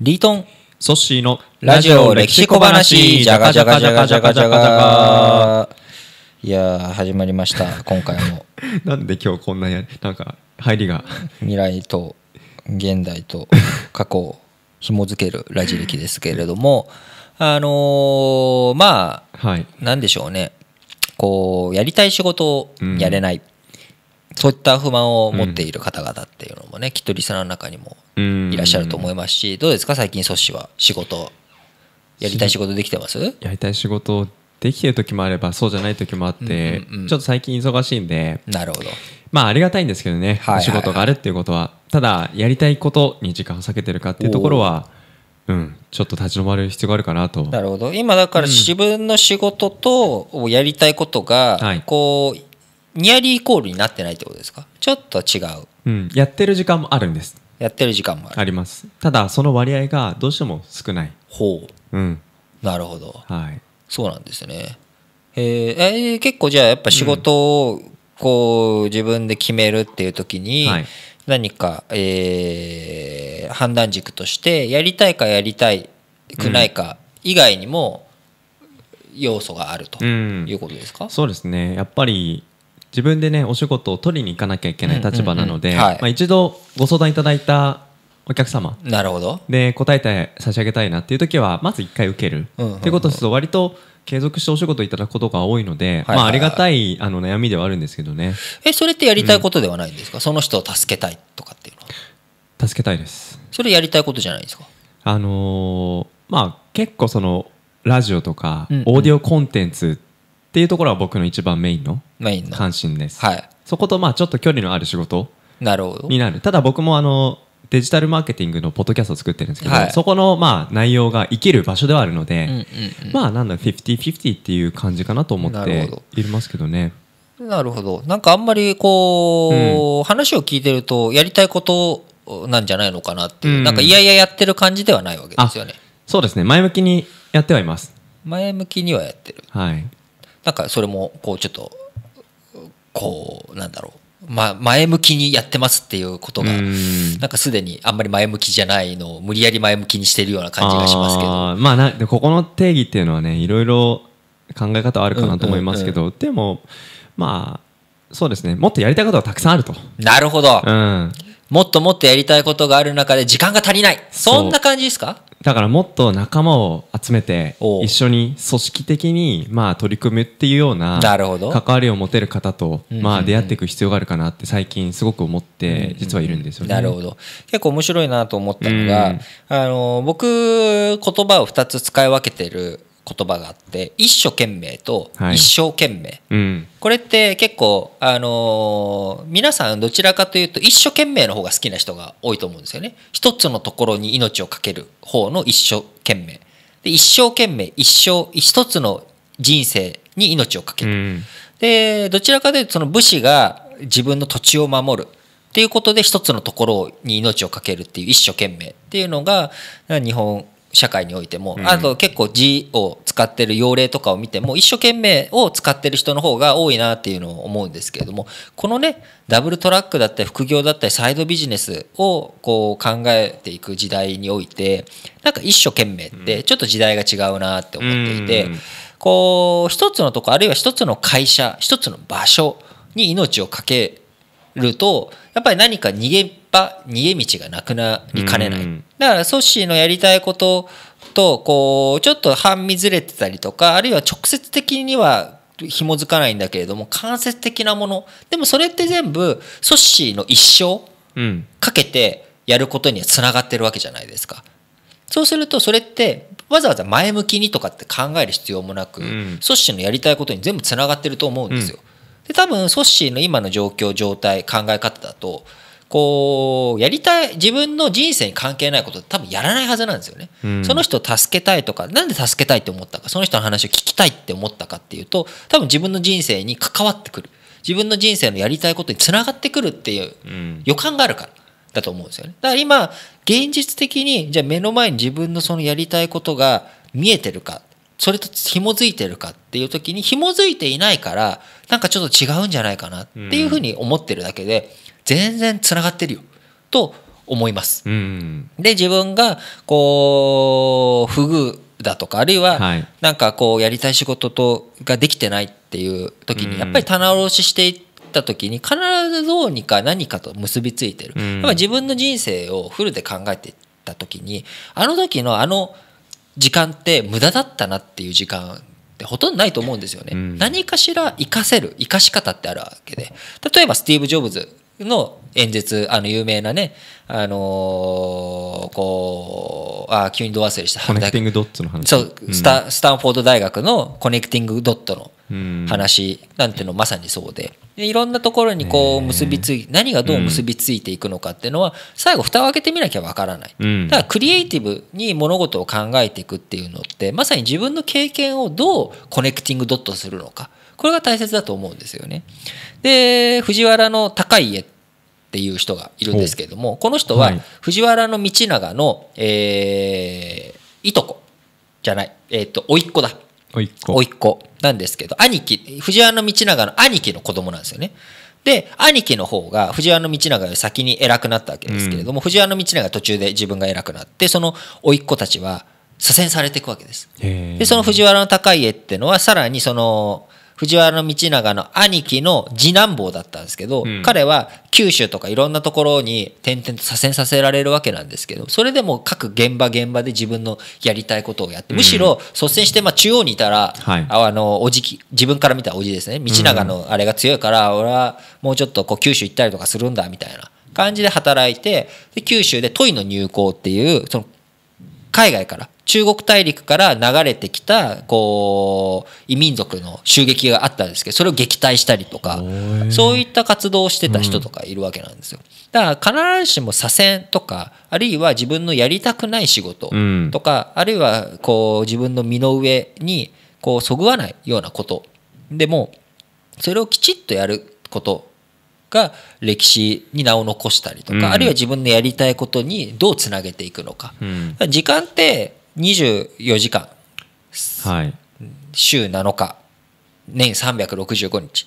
リートン。ソッシーのラジオ歴史小話。じゃがじゃがじゃがじゃがじゃがいやー始まりました。今回も。なんで今日こんなやなんか入りが。未来と現代と過去を紐づけるラジ歴ですけれども あのーまあはい。なんでしょうね。こうやりたい仕事をやれない、そういった不満を持っている方々っていうのもね、きっとリスナーの中にもいらっしゃると思いますしどうですか？最近ソッシは仕事やりたい仕事できてます？やりたい仕事できてる時もあればそうじゃない時もあって、うんうんうんちょっと最近忙しいんでなるほど。まあありがたいんですけどね、はいはいはい。仕事があるっていうことは。ただやりたいことに時間を割けてるかっていうところはうん。ちょっと立ち止まる必要があるかなと。なるほど。今だから自分の仕事とやりたいことがはい。こうニアリーイコールになってないってことですか？ちょっと違う。うん、やってる時間もあるんですやってる時間もある。あります。ただその割合がどうしても少ない。ほう。うん。なるほど。はい。そうなんですね。えー。えー結構じゃあやっぱ仕事をこう自分で決めるっていう時にはい。何か、えー判断軸としてやりたいかやりたいくないか以外にも要素があるとうん。いうことですか、そうですね。やっぱり自分でねお仕事を取りに行かなきゃいけない立場なのでまあ一度ご相談いただいたお客様なるほど。で答えて差し上げたいなっていう時はまず一回受ける。うんうんうん。っていうことをすると割と継続してお仕事いただくことが多いので、まあ、ありがたいあの悩みではあるんですけどね。えそれってやりたいことではないんですか、その人を助けたいとかっていうのは。助けたいです。それやりたいことじゃないんですか？あのーまあ結構そのラジオとかうんうん。オーディオコンテンツっていうところは僕の一番メインのメインの。関心です、はい。そことまあちょっと距離のある仕事なるほど。になる。ただ僕もあのデジタルマーケティングのポッドキャストを作ってるんですけど、はい。そこのまあ内容が生きる場所ではあるので、うんうんまあなんだ50-50っていう感じかなと思っていますけどね。なるほど。なんかあんまりこう、話を聞いてるとやりたいことなんじゃないのかなっていう、うん。なんかいやいややってる感じではないわけですよね。そうですね。前向きにやってはいます。前向きにはやってる。はいなんかそれもこうちょっとこうなんだろう、ま、前向きにやってますっていうことがうん。なんかすでにあんまり前向きじゃないのを無理やり前向きにしてるような感じがしますけど。まあなでここの定義っていうのはねいろいろ考え方はあるかなと思いますけど、でもまあそうですね。もっとやりたいことがたくさんあると、なるほど、うん、もっともっとやりたいことがある中で時間が足りない。そんな感じですか？だからもっと仲間を集めて一緒に組織的にまあ取り組むっていうような関わりを持てる方とうんまあ出会っていく必要があるかなって最近すごく思って実はいるんですよね。なるほど。結構面白いなと思ったのが、うん。あの僕言葉を2つ使い分けてる言葉があって一生懸命とはい。一生懸命、うん。これって結構、あのー皆さんどちらかというと一生懸命の方が好きな人が多いと思うんですよね。一つのところに命をかける方の一生懸命。で一生懸命一生一つの人生に命をかける、うん。でどちらかというとその武士が自分の土地を守る。っていうことで一つのところに命をかけるっていう一生懸命っていうのが日本社会においても、うんあと結構字を使ってる用例とかを見ても一生懸命を使ってる人の方が多いなっていうのを思うんですけれどもこのねダブルトラックだったり副業だったりサイドビジネスをこう考えていく時代においてなんか一生懸命ってちょっと時代が違うなって思っていて。うんこう一つのとこあるいは一つの会社一つの場所に命をかけるとやっぱり何か逃げ場逃げ道がなくなりかねない、うん。だからソッシーのやりたいこととこうちょっと半身ずれてたりとかあるいは直接的には紐づかないんだけれども間接的なもの。でもそれって全部ソッシーの一生うん。かけてやることにはつながってるわけじゃないですか。そうするとそれってわざわざ前向きにとかって考える必要もなく、ん。ソッシーのやりたいことに全部つながってると思うんですよ。で多分ソッシーの今の状況状態考え方だとこうやりたい自分の人生に関係ないこと多分やらないはずなんですよね。うんその人を助けたいとかなんで助けたいって思ったかその人の話を聞きたいって思ったかっていうと多分自分の人生に関わってくる自分の人生のやりたいことにつながってくるっていううん予感があるからだと思うんですよね。だから今現実的にじゃあ目の前に自分のそのやりたいことが見えてるかそれと紐づいてるかっていう時に紐づいていないからなんかちょっと違うんじゃないかなっていうふうに思ってるだけで全然つながってるよと思います。うん。で自分がこう不遇だとかあるいははい。なんかこうやりたい仕事とができてないっていう時うん。にやっぱり棚卸ししていった時に必ずどうにか何かと結びついてる、うん。自分の人生をフルで考えていった時にあの時のあの時間って無駄だったなっていう時間ってほとんどないと思うんですよね、うん。何かしら活かせる活かし方ってあるわけで。例えばスティーブ・ジョブズの演説あの有名なねあのーこうあー急にど忘れした connecting dots の話。そうスタスタンフォード大学の connecting dot のうん話なんていうのまさにそうで。でいろんなところにこう結びつい何がどう結びついていくのかっていうのは最後蓋を開けてみなきゃわからない。うん。だからクリエイティブに物事を考えていくっていうのってまさに自分の経験をどうコネクティングドットするのかこれが大切だと思うんですよね。で藤原の高い家っていう人がいるんですけれどもこの人ははい藤原道長の、えーいとこじゃない、えー、と甥っ子だおいっ子甥っ子なんですけど兄貴藤原道長の兄貴の子供なんですよね。で兄貴の方が藤原道長より先に偉くなったわけですけれども、藤原道長が途中で自分が偉くなってその甥っ子たちは左遷されていくわけです。でその藤原の高家っていうのはさらにその藤原道長の兄貴の次男坊だったんですけど、うん。彼は九州とかいろんなところに転々と左遷させられるわけなんですけどそれでも各現場現場で自分のやりたいことをやってむしろ率先してまあ中央にいたら、はい。ああのおじき自分から見たらおじですね。道長のあれが強いから、俺はもうちょっとこう九州行ったりとかするんだみたいな感じで働いてで九州でトイの入港っていうその海外から中国大陸から流れてきたこう異民族の襲撃があったんですけどそれを撃退したりとかー。そういった活動をしてた人とかいるわけなんですよ。だから必ずしも左遷とかあるいは自分のやりたくない仕事うん。とかあるいはこう自分の身の上にこうそぐわないようなこと。でもそれをきちっとやることが歴史に名を残したりとか、うん。あるいは自分のやりたいことにどうつなげていくのか、うん。時間って24時間。はい。週7日。年365日。っ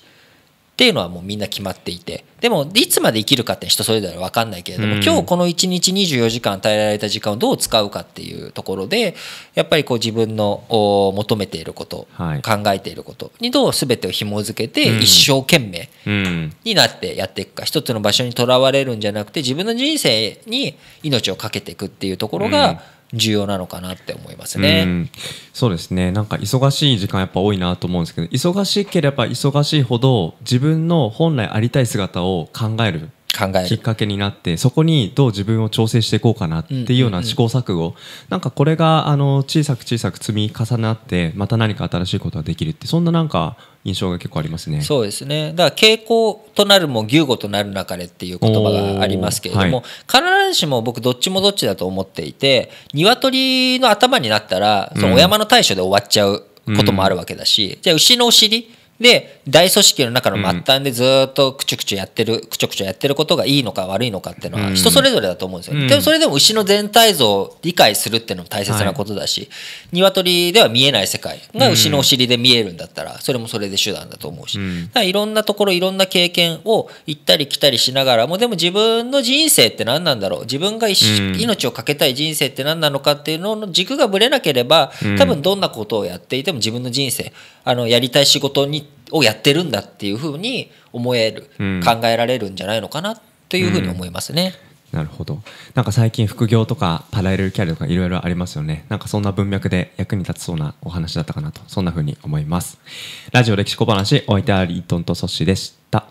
ていうのはもうみんな決まっていて。でもいつまで生きるかって人それぞれ分かんないけれども、うん。今日この1日24時間与えられた時間をどう使うかっていうところでやっぱりこう自分のお求めていること、はい。考えていることにどう全てを紐づけてうん。一生懸命うん。になってやっていくか。一つの場所にとらわれるんじゃなくて自分の人生に命を懸けていくっていうところうん。が重要なのかなって思いますね。うんそうですねなんか忙しい時間やっぱ多いなと思うんですけど忙しければ忙しいほど自分の本来ありたい姿を考える考える。きっかけになってそこにどう自分を調整していこうかなっていうような試行錯誤。なんかこれがあの小さく小さく積み重なってまた何か新しいことができるってそんななんか印象が結構ありますね。そうですね。だから傾向となるも牛語となるなかれっていう言葉がありますけれども、お必ずしも僕どっちもどっちだと思っていて鶏の頭になったらそのお山の大将で終わっちゃうこともあるわけだし、じゃあ牛のお尻で大組織の中の末端でずっとくちゅくちゅやってるくちょくちょやってることがいいのか悪いのかっていうのはうん。人それぞれだと思うんですよ、うん。でもそれでも牛の全体像を理解するっていうのも大切なことだし、鶏では見えない世界が牛のお尻で見えるんだったらそれもそれで手段だと思うし、うん。だからいろんなところいろんな経験を行ったり来たりしながらもでも自分の人生って何なんだろう？自分が命をかけたい人生って何なのかっていうのの軸がぶれなければうん。多分どんなことをやっていても自分の人生あのやりたい仕事にをやってるんだっていうふうに思える、うん。考えられるんじゃないのかなというふうに思いますね。なるほど。なんか最近副業とかパラレルキャリアとかいろいろありますよね。なんかそんな文脈で役に立つそうなお話だったかなとそんな風に思います。ラジオ歴史小話お相手はリートンとソッシーでした